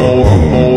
Vamos, vamos.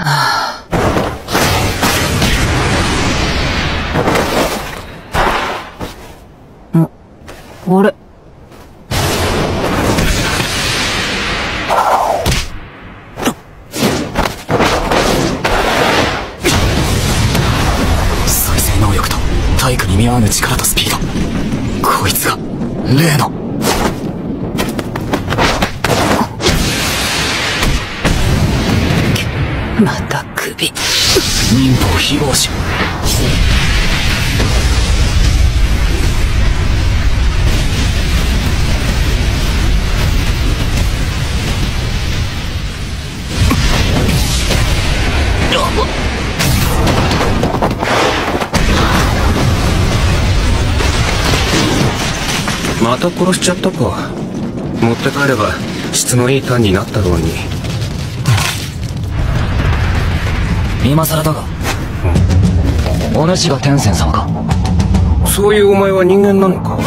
あれ再生能力と体育に見合わぬ力とスピード。こいつが例の。また首民法非防止また殺しちゃったか。持って帰れば質のいいタンになったろうに。今更だが。お主が天仙様か。そういうお前は人間なのか？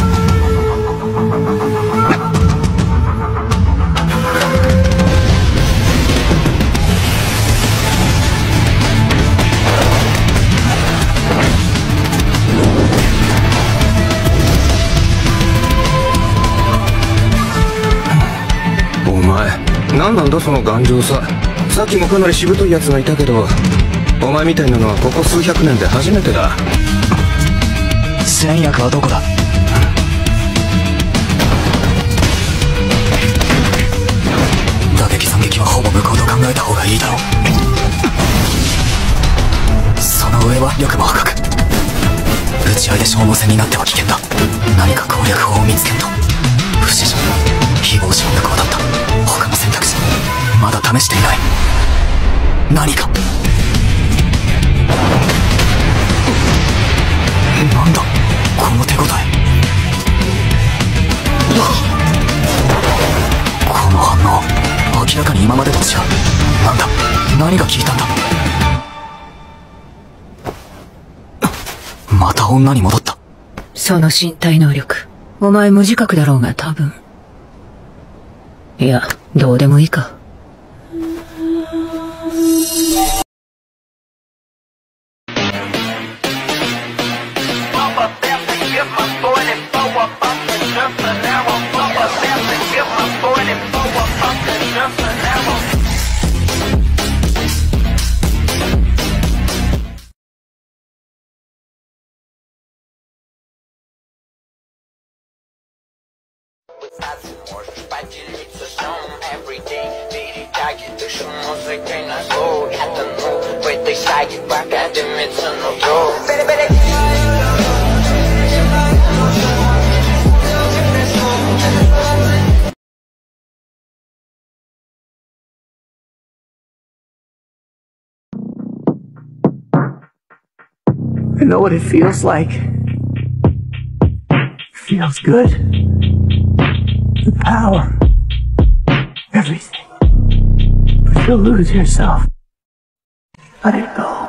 お前何なんだその頑丈さ。さっきもかなりしぶといやつがいたけど。お前みたいなのはここ数百年で初めてだ。戦薬はどこだ？打撃惨劇はほぼ無効と考えた方がいいだろう。その上は力も破格打ち合いで消耗戦になっては危険だ。何か攻略法を見つけんと。不死者非防止は無効だった。他の選択肢まだ試していない。何か。なんだこの手応え。この反応明らかに今までと違う。なんだ何が効いたんだ。また女に戻った。その身体能力お前無自覚だろうが多分。いやどうでもいいか。a fucking jumping now I'm full of something. Give my 44 a fucking jumping now I'm Можешь поделиться сном everyday Перетяги, дышу музыкой на зло Я тону в этой саге, пока дымится нутро I know what it feels like. feels good. The power. Everything. But you'll lose yourself. Let it go.